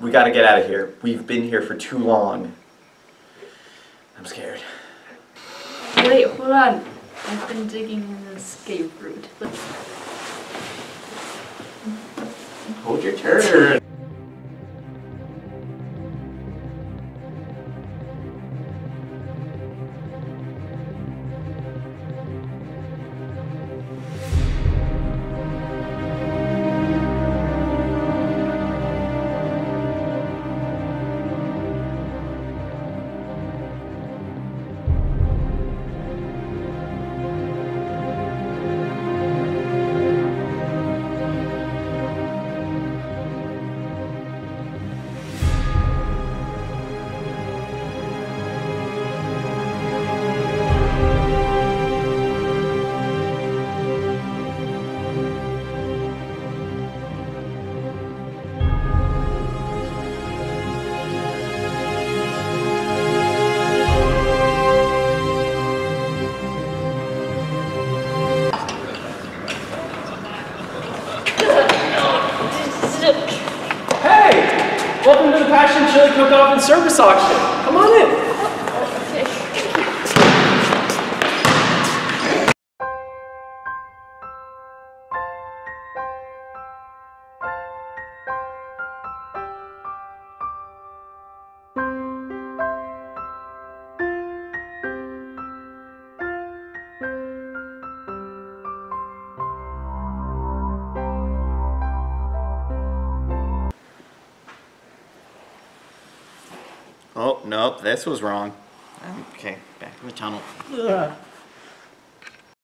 We gotta get out of here. We've been here for too long. I'm scared. Wait, hold on. I've been digging an escape route. Hold your turn. Chili Cook-Off and Service Auction. Come on in. Oh, nope, this was wrong. Oh. Okay, back to the tunnel.